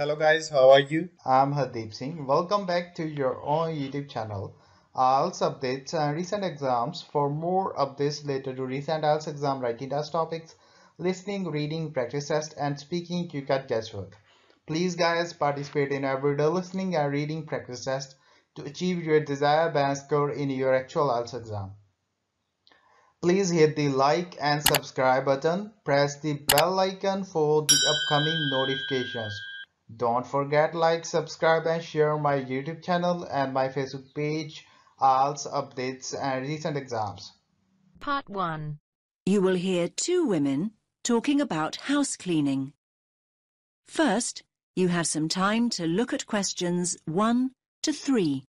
Hello guys, how are you? I'm Hardeep Singh. Welcome back to your own YouTube channel. Uh, IELTS updates and recent exams. For more updates related to recent IELTS exam writing test topics, listening, reading, practice test, and speaking, got guesswork. Please guys participate in everyday listening and reading practice test to achieve your desired band score in your actual IELTS exam. Please hit the like and subscribe button. Press the bell icon for the upcoming notifications. Don't forget like, subscribe and share my YouTube channel and my Facebook page, IELTS updates and recent exams. Part 1. You will hear two women talking about house cleaning. First, you have some time to look at questions 1 to 3.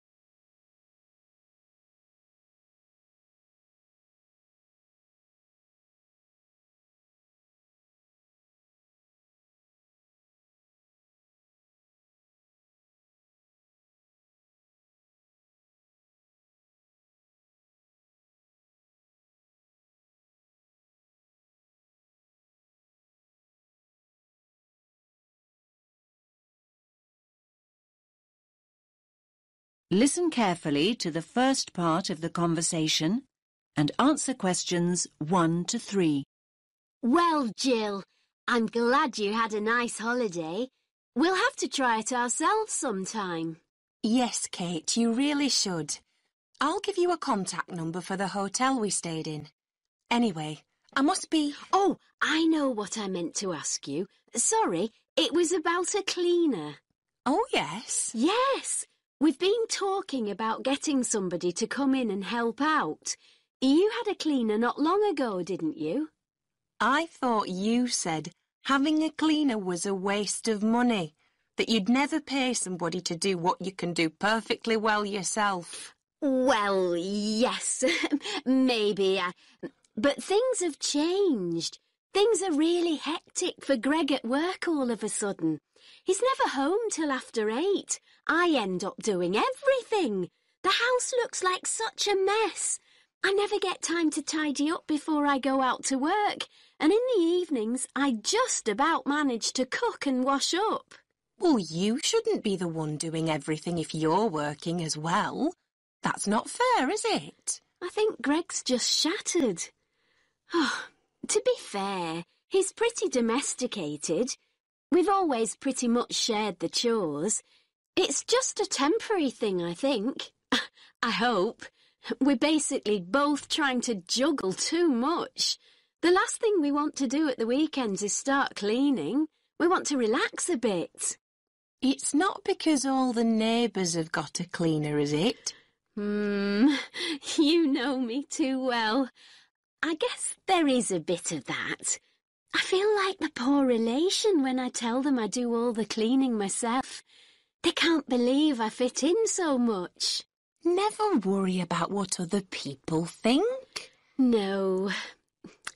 Listen carefully to the first part of the conversation and answer questions 1 to 3. Well, Jill, I'm glad you had a nice holiday. We'll have to try it ourselves sometime. Yes, Kate, you really should. I'll give you a contact number for the hotel we stayed in. Anyway, I must be... Oh, I know what I meant to ask you. Sorry, it was about a cleaner. Oh, yes? Yes, we've been talking about getting somebody to come in and help out. You had a cleaner not long ago, didn't you? I thought you said having a cleaner was a waste of money, that you'd never pay somebody to do what you can do perfectly well yourself. Well, yes, maybe. I... But things have changed. Things are really hectic for Greg at work all of a sudden. He's never home till after eight. I end up doing everything. The house looks like such a mess. I never get time to tidy up before I go out to work, and in the evenings I just about manage to cook and wash up. Well, you shouldn't be the one doing everything if you're working as well. That's not fair, is it? I think Greg's just shattered. Oh, to be fair, he's pretty domesticated. We've always pretty much shared the chores. It's just a temporary thing, I think. I hope. We're basically both trying to juggle too much. The last thing we want to do at the weekends is start cleaning. We want to relax a bit. It's not because all the neighbours have got a cleaner, is it? Hmm, you know me too well. I guess there is a bit of that. I feel like the poor relation when I tell them I do all the cleaning myself. They can't believe I fit in so much. Never worry about what other people think. No.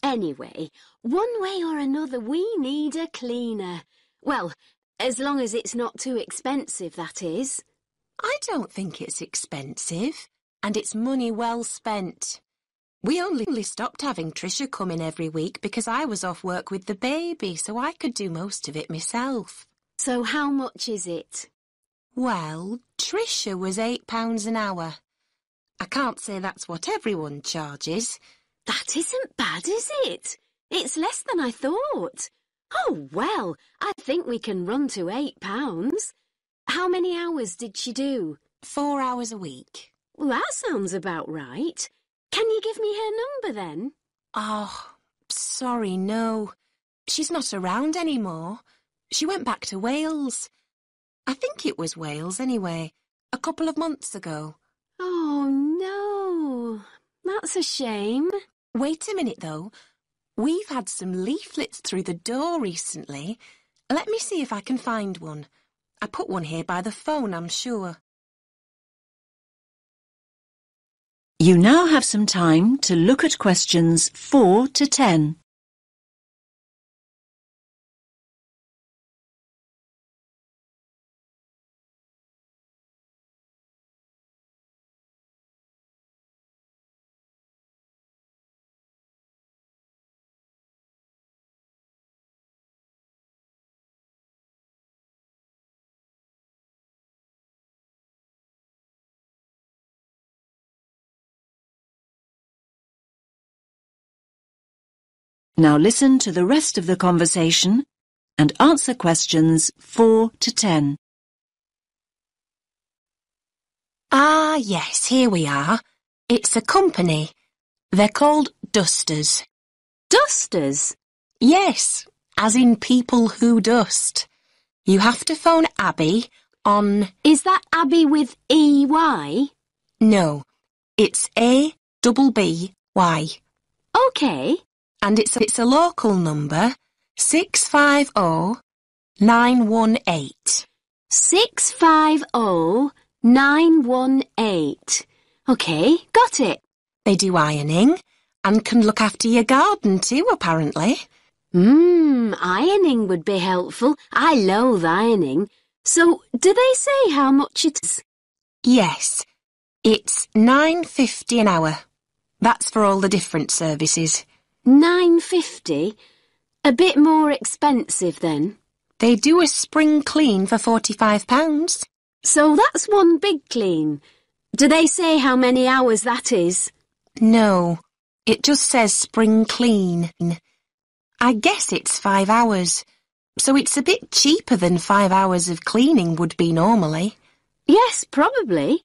Anyway, one way or another we need a cleaner. Well, as long as it's not too expensive, that is. I don't think it's expensive, and it's money well spent. We only stopped having Tricia come in every week because I was off work with the baby, so I could do most of it myself. So how much is it? Well, Tricia was eight pounds an hour. I can't say that's what everyone charges. That isn't bad, is it? It's less than I thought. Oh, well, I think we can run to eight pounds. How many hours did she do? Four hours a week. Well, that sounds about right. Can you give me her number then? Oh, sorry, no. She's not around anymore. She went back to Wales. I think it was Wales anyway, a couple of months ago. Oh, no. That's a shame. Wait a minute, though. We've had some leaflets through the door recently. Let me see if I can find one. I put one here by the phone, I'm sure. You now have some time to look at questions 4 to 10. Now listen to the rest of the conversation and answer questions 4 to 10. Ah, yes, here we are. It's a company. They're called Dusters. Dusters? Yes, as in people who dust. You have to phone Abby on... Is that Abby with E-Y? No, it's A double B Y. OK. And it's, it's a local number, 650 918. 650 918. OK, got it. They do ironing and can look after your garden too, apparently. Mmm, ironing would be helpful. I loathe ironing. So, do they say how much it is? Yes, it's 9.50 an hour. That's for all the different services. 9.50? A bit more expensive then. They do a spring clean for £45. So that's one big clean. Do they say how many hours that is? No, it just says spring clean. I guess it's five hours, so it's a bit cheaper than five hours of cleaning would be normally. Yes, probably.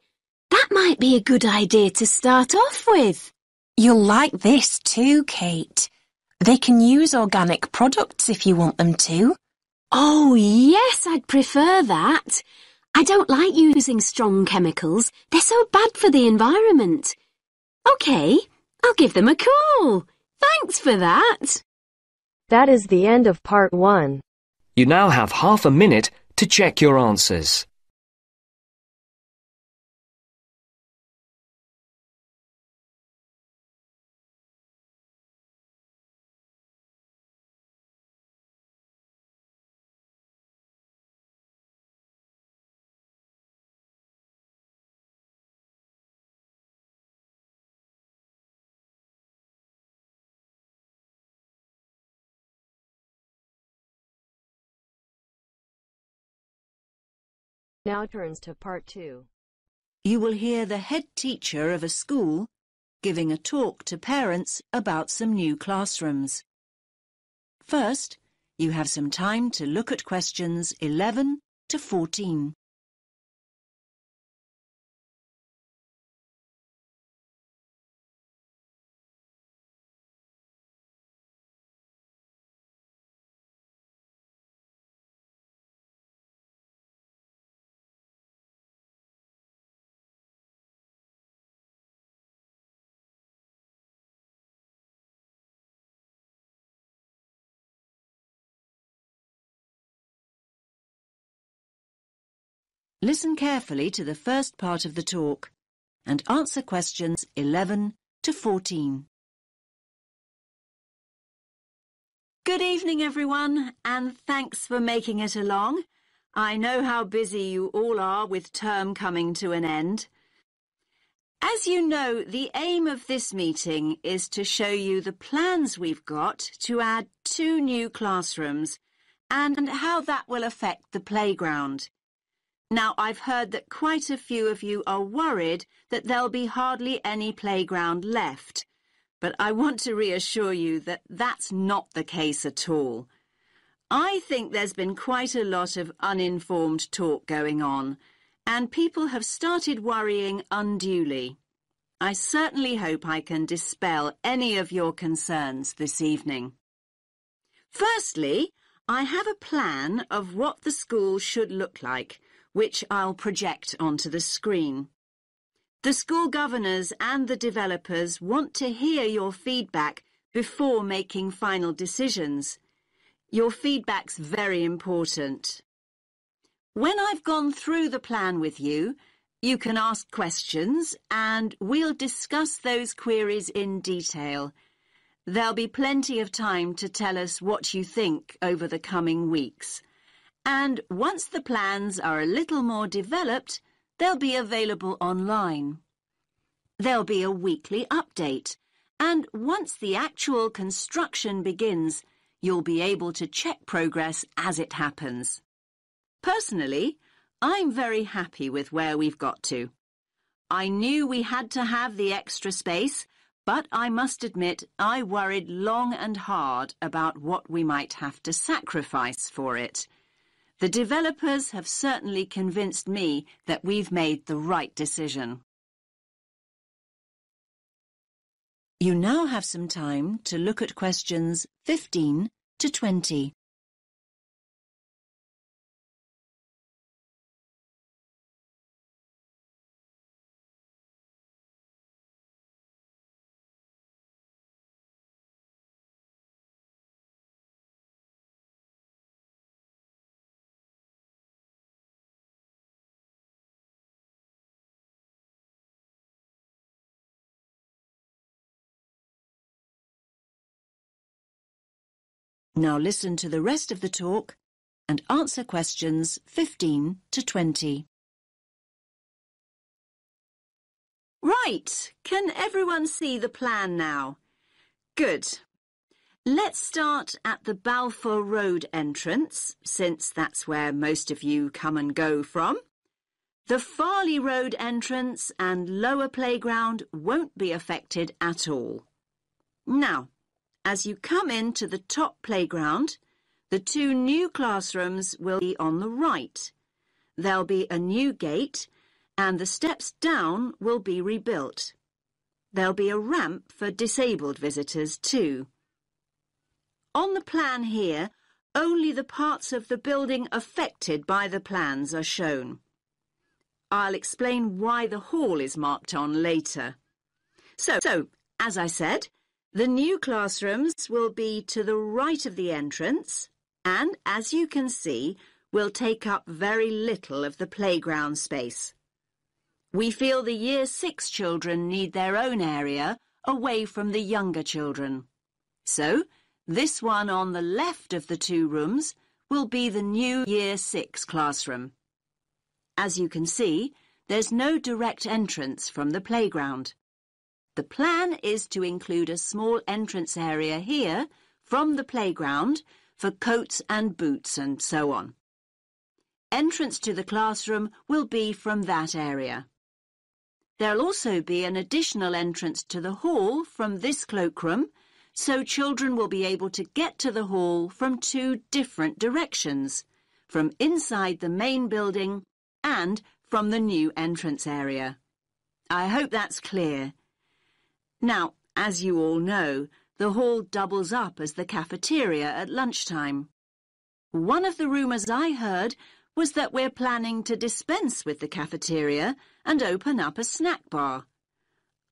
That might be a good idea to start off with. You'll like this too, Kate. They can use organic products if you want them to. Oh, yes, I'd prefer that. I don't like using strong chemicals. They're so bad for the environment. OK, I'll give them a call. Thanks for that. That is the end of part one. You now have half a minute to check your answers. Now turns to part two. You will hear the head teacher of a school giving a talk to parents about some new classrooms. First, you have some time to look at questions 11 to 14. Listen carefully to the first part of the talk and answer questions 11 to 14. Good evening, everyone, and thanks for making it along. I know how busy you all are with term coming to an end. As you know, the aim of this meeting is to show you the plans we've got to add two new classrooms and how that will affect the playground. Now, I've heard that quite a few of you are worried that there'll be hardly any playground left, but I want to reassure you that that's not the case at all. I think there's been quite a lot of uninformed talk going on, and people have started worrying unduly. I certainly hope I can dispel any of your concerns this evening. Firstly, I have a plan of what the school should look like, which I'll project onto the screen. The school governors and the developers want to hear your feedback before making final decisions. Your feedback's very important. When I've gone through the plan with you, you can ask questions and we'll discuss those queries in detail. There'll be plenty of time to tell us what you think over the coming weeks. And once the plans are a little more developed, they'll be available online. There'll be a weekly update, and once the actual construction begins, you'll be able to check progress as it happens. Personally, I'm very happy with where we've got to. I knew we had to have the extra space, But I must admit I worried long and hard about what we might have to sacrifice for it. The developers have certainly convinced me that we've made the right decision. You now have some time to look at questions 15 to 20. Now listen to the rest of the talk and answer questions 15 to 20. Right, can everyone see the plan now? Good. Let's start at the Balfour Road entrance, since that's where most of you come and go from. The Farley Road entrance and lower playground won't be affected at all. Now, as you come into the top playground, the two new classrooms will be on the right. There'll be a new gate and the steps down will be rebuilt. There'll be a ramp for disabled visitors too. On the plan here, only the parts of the building affected by the plans are shown. I'll explain why the hall is marked on later. So, so as I said, the new classrooms will be to the right of the entrance and, as you can see, will take up very little of the playground space. We feel the Year 6 children need their own area away from the younger children. So, this one on the left of the two rooms will be the new Year 6 classroom. As you can see, there's no direct entrance from the playground. The plan is to include a small entrance area here from the playground for coats and boots and so on. Entrance to the classroom will be from that area. There'll also be an additional entrance to the hall from this cloakroom, so children will be able to get to the hall from two different directions, from inside the main building and from the new entrance area. I hope that's clear. Now, as you all know, the hall doubles up as the cafeteria at lunchtime. One of the rumours I heard was that we're planning to dispense with the cafeteria and open up a snack bar.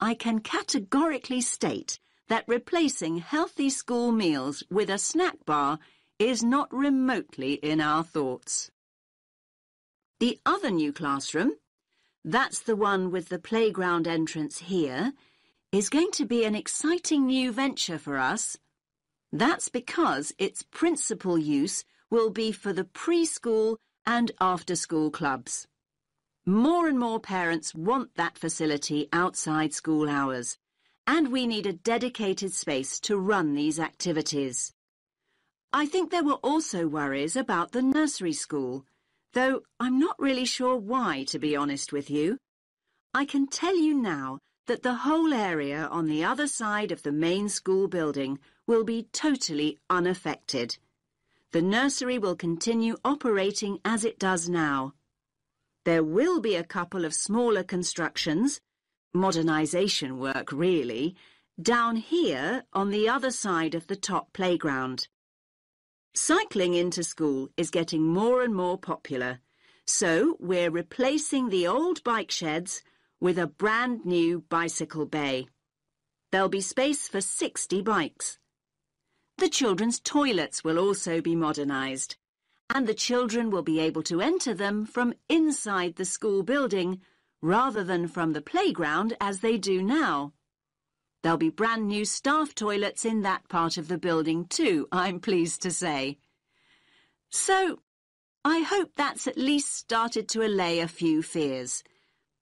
I can categorically state that replacing healthy school meals with a snack bar is not remotely in our thoughts. The other new classroom, that's the one with the playground entrance here, is going to be an exciting new venture for us. That's because its principal use will be for the preschool and after-school clubs. More and more parents want that facility outside school hours, and we need a dedicated space to run these activities. I think there were also worries about the nursery school, though I'm not really sure why, to be honest with you. I can tell you now that the whole area on the other side of the main school building will be totally unaffected. The nursery will continue operating as it does now. There will be a couple of smaller constructions, modernisation work really, down here on the other side of the top playground. Cycling into school is getting more and more popular, so we're replacing the old bike sheds with a brand new bicycle bay. There'll be space for 60 bikes. The children's toilets will also be modernised, and the children will be able to enter them from inside the school building rather than from the playground as they do now. There'll be brand new staff toilets in that part of the building too, I'm pleased to say. So, I hope that's at least started to allay a few fears.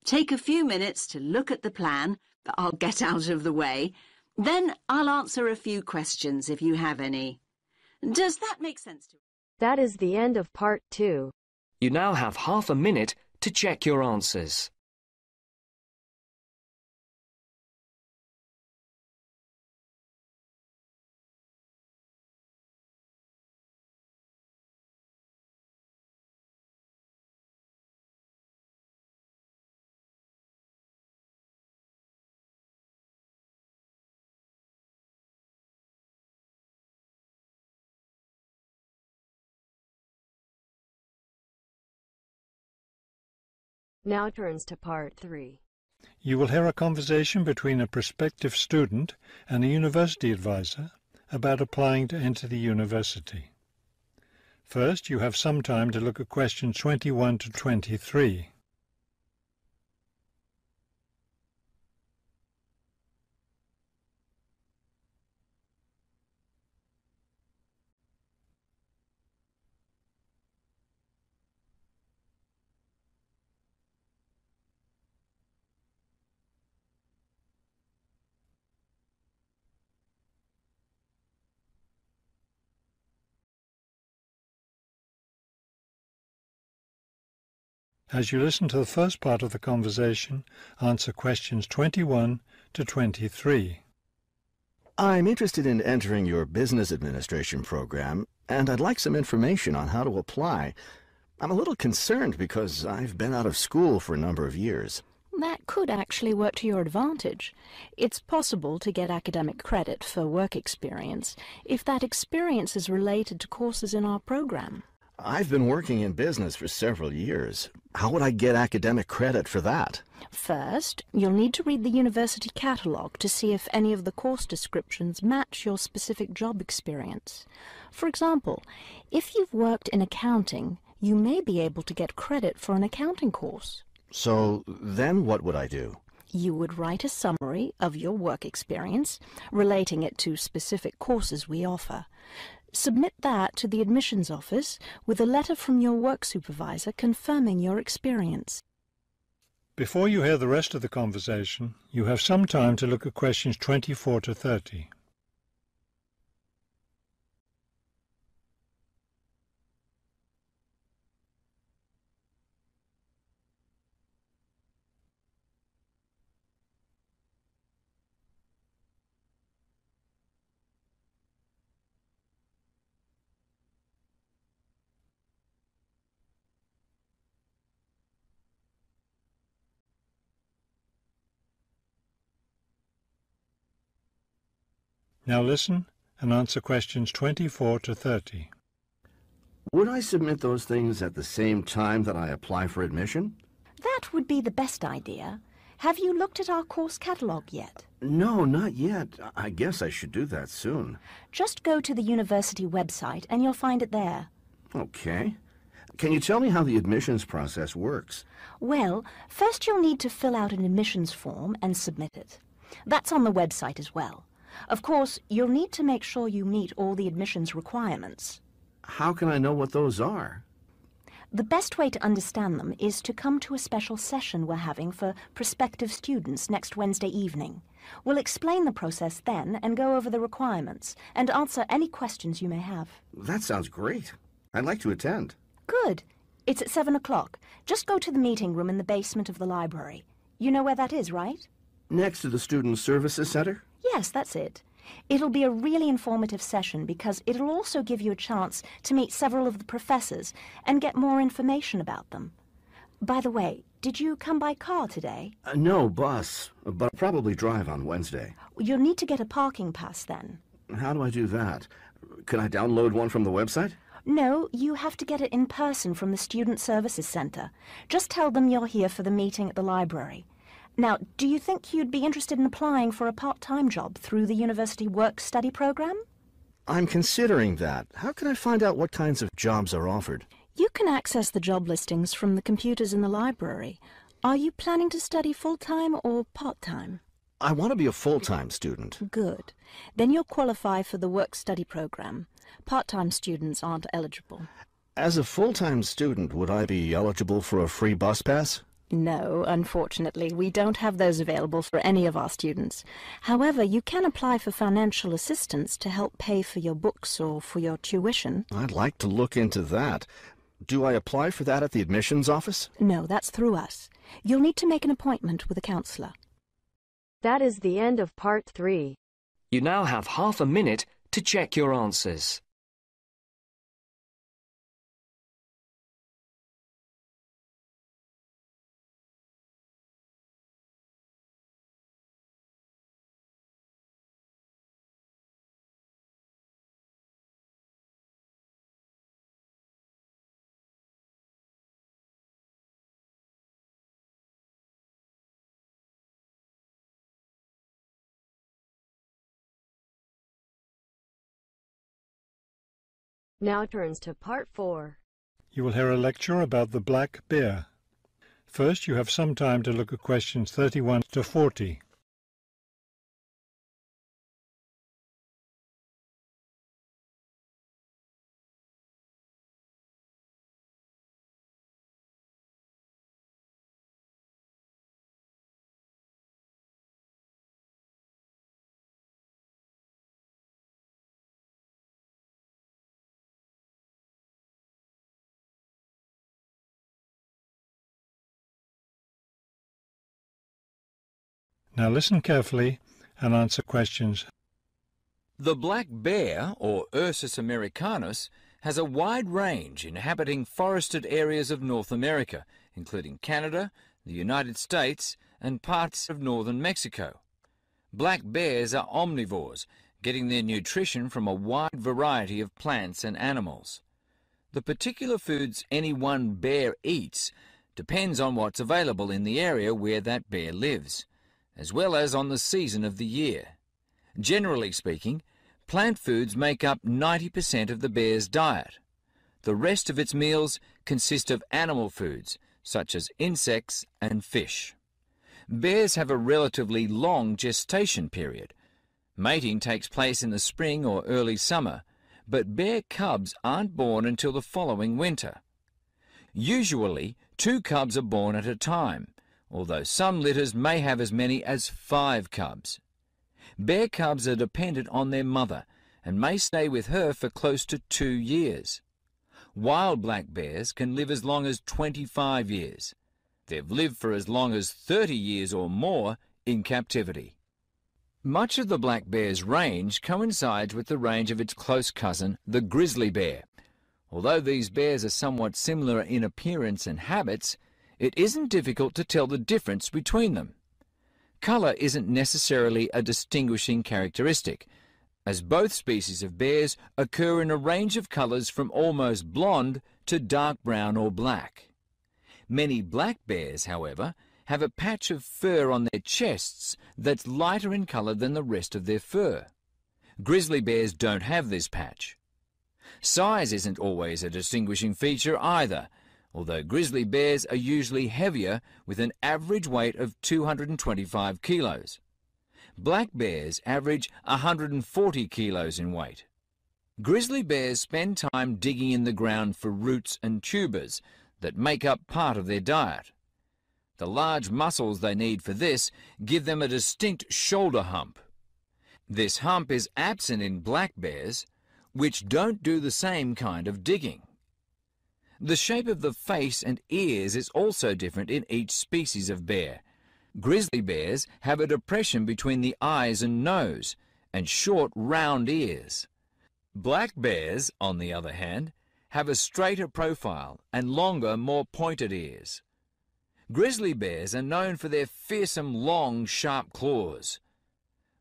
Take a few minutes to look at the plan that I'll get out of the way. Then I'll answer a few questions if you have any. Does that make sense to you? That is the end of part two. You now have half a minute to check your answers. Now turns to part 3. You will hear a conversation between a prospective student and a university advisor about applying to enter the university. First, you have some time to look at questions 21 to 23. As you listen to the first part of the conversation, answer questions 21 to 23. I'm interested in entering your business administration program, and I'd like some information on how to apply. I'm a little concerned because I've been out of school for a number of years. That could actually work to your advantage. It's possible to get academic credit for work experience if that experience is related to courses in our program. I've been working in business for several years. How would I get academic credit for that? First, you'll need to read the university catalogue to see if any of the course descriptions match your specific job experience. For example, if you've worked in accounting, you may be able to get credit for an accounting course. So then what would I do? You would write a summary of your work experience, relating it to specific courses we offer. Submit that to the admissions office with a letter from your work supervisor confirming your experience. Before you hear the rest of the conversation, you have some time to look at questions 24 to 30. Now listen and answer questions 24 to 30. Would I submit those things at the same time that I apply for admission? That would be the best idea. Have you looked at our course catalogue yet? No, not yet. I guess I should do that soon. Just go to the university website and you'll find it there. Okay. Can you tell me how the admissions process works? Well, first you'll need to fill out an admissions form and submit it. That's on the website as well. Of course, you'll need to make sure you meet all the admissions requirements. How can I know what those are? The best way to understand them is to come to a special session we're having for prospective students next Wednesday evening. We'll explain the process then and go over the requirements and answer any questions you may have. That sounds great. I'd like to attend. Good. It's at seven o'clock. Just go to the meeting room in the basement of the library. You know where that is, right? Next to the Student Services Center? Yes, that's it. It'll be a really informative session because it'll also give you a chance to meet several of the professors and get more information about them. By the way, did you come by car today? Uh, no, bus, but I'll probably drive on Wednesday. You'll need to get a parking pass then. How do I do that? Can I download one from the website? No, you have to get it in person from the Student Services Centre. Just tell them you're here for the meeting at the library. Now, do you think you'd be interested in applying for a part-time job through the university work-study program? I'm considering that. How can I find out what kinds of jobs are offered? You can access the job listings from the computers in the library. Are you planning to study full-time or part-time? I want to be a full-time student. Good. Then you'll qualify for the work-study program. Part-time students aren't eligible. As a full-time student, would I be eligible for a free bus pass? No, unfortunately, we don't have those available for any of our students. However, you can apply for financial assistance to help pay for your books or for your tuition. I'd like to look into that. Do I apply for that at the admissions office? No, that's through us. You'll need to make an appointment with a counselor. That is the end of part 3. You now have half a minute to check your answers. Now turns to part 4. You will hear a lecture about the black bear. First, you have some time to look at questions 31 to 40. Now listen carefully and answer questions. The black bear, or Ursus americanus, has a wide range inhabiting forested areas of North America, including Canada, the United States, and parts of northern Mexico. Black bears are omnivores, getting their nutrition from a wide variety of plants and animals. The particular foods any one bear eats depends on what's available in the area where that bear lives as well as on the season of the year. Generally speaking, plant foods make up 90% of the bear's diet. The rest of its meals consist of animal foods, such as insects and fish. Bears have a relatively long gestation period. Mating takes place in the spring or early summer, but bear cubs aren't born until the following winter. Usually, two cubs are born at a time, although some litters may have as many as five cubs. Bear cubs are dependent on their mother and may stay with her for close to two years. Wild black bears can live as long as 25 years. They've lived for as long as 30 years or more in captivity. Much of the black bear's range coincides with the range of its close cousin, the grizzly bear. Although these bears are somewhat similar in appearance and habits, it isn't difficult to tell the difference between them. Colour isn't necessarily a distinguishing characteristic, as both species of bears occur in a range of colours from almost blonde to dark brown or black. Many black bears, however, have a patch of fur on their chests that's lighter in colour than the rest of their fur. Grizzly bears don't have this patch. Size isn't always a distinguishing feature either, although grizzly bears are usually heavier with an average weight of 225 kilos. Black bears average 140 kilos in weight. Grizzly bears spend time digging in the ground for roots and tubers that make up part of their diet. The large muscles they need for this give them a distinct shoulder hump. This hump is absent in black bears, which don't do the same kind of digging. The shape of the face and ears is also different in each species of bear. Grizzly bears have a depression between the eyes and nose, and short, round ears. Black bears, on the other hand, have a straighter profile and longer, more pointed ears. Grizzly bears are known for their fearsome, long, sharp claws.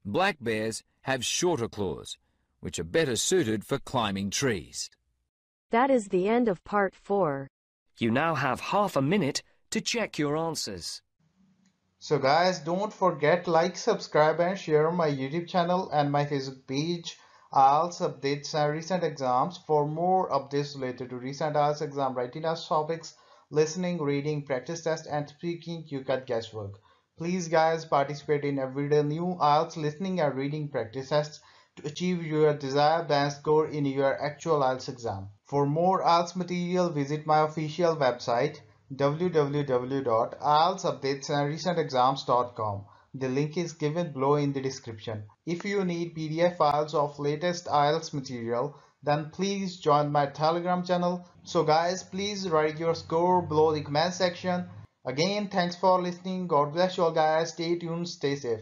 Black bears have shorter claws, which are better suited for climbing trees. That is the end of part 4. You now have half a minute to check your answers. So guys, don't forget like, subscribe and share my YouTube channel and my Facebook page. IELTS updates and recent exams. For more updates related to recent IELTS exam writing as topics, listening, reading, practice test and speaking, you got guesswork. Please guys participate in everyday new IELTS listening and reading practice tests to achieve your desired band score in your actual IELTS exam. For more IELTS material, visit my official website www.ieltsupdatesandrecentexams.com. The link is given below in the description. If you need PDF files of latest IELTS material, then please join my Telegram channel. So guys, please write your score below the comment section. Again, thanks for listening. God bless you all guys. Stay tuned, stay safe.